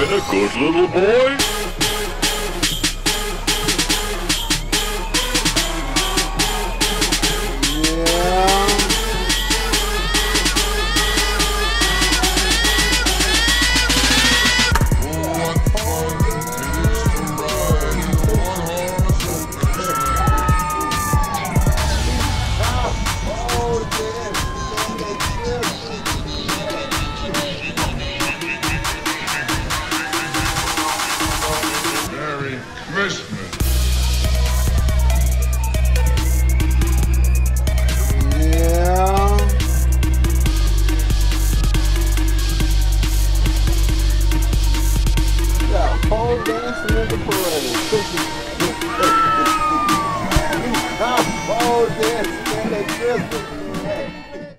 been a good little boy? Christmas. Yeah. Yeah, Paul dancing in the parade.